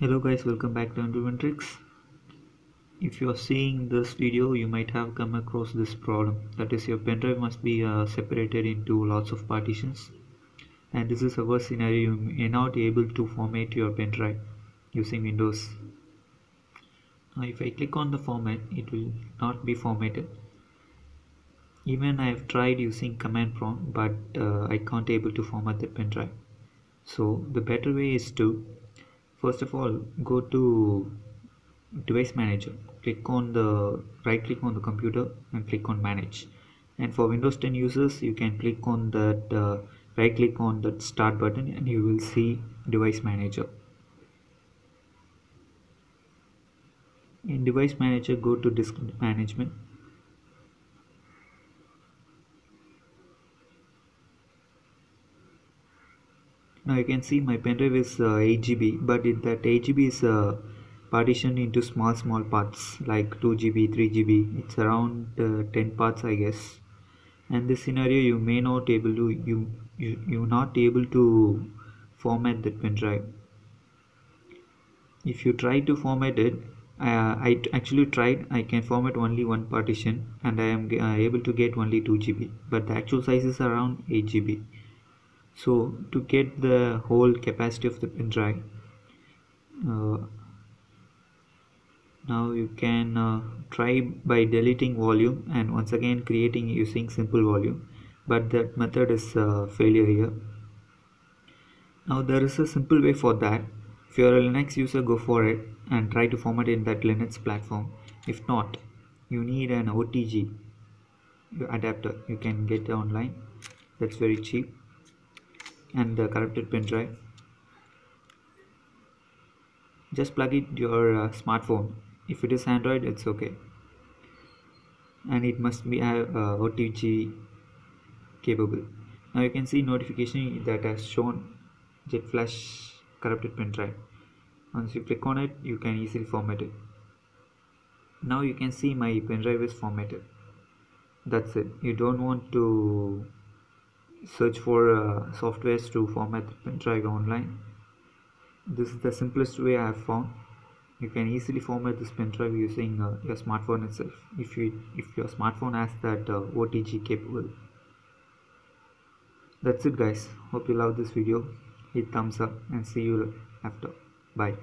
hello guys welcome back to improvement tricks. If you are seeing this video you might have come across this problem. That is your pendrive must be uh, separated into lots of partitions. And this is a worst scenario. You may not be able to format your pendrive using windows. Now if I click on the format it will not be formatted. Even I have tried using command prompt but uh, I can't able to format the pendrive so the better way is to first of all go to device manager. Click on the right click on the computer and click on manage. And for windows 10 users you can click on that uh, right click on that start button and you will see device manager. In device manager go to disk management now you can see my pen drive is uh, 8 GB but it, that 8 GB is uh, partitioned into small small parts like 2 GB 3 GB it's around uh, 10 parts I guess. And this scenario you may not able to you you you not able to format that pen drive. If you try to format it uh, I actually tried I can format only one partition and I am uh, able to get only 2 GB but the actual size is around 8 GB so to get the whole capacity of the pen drive uh, now you can uh, try by deleting volume and once again creating using simple volume. But that method is uh, failure here. Now there is a simple way for that. If you're a linux user go for it and try to format in that linux platform. If not you need an otg adapter. You can get online. That's very cheap and the corrupted pen drive. Just plug it your uh, smartphone. If it is android it's okay. And it must be uh, otg capable. Now you can see notification that has shown JetFlash corrupted pen drive. Once you click on it you can easily format it. Now you can see my pen drive is formatted. That's it. You don't want to search for uh, softwares to format the pen drive online. This is the simplest way I have found. You can easily format this pen drive using uh, your smartphone itself if you if your smartphone has that uh, OTG capable. That's it guys. Hope you love this video. Hit thumbs up and see you after bye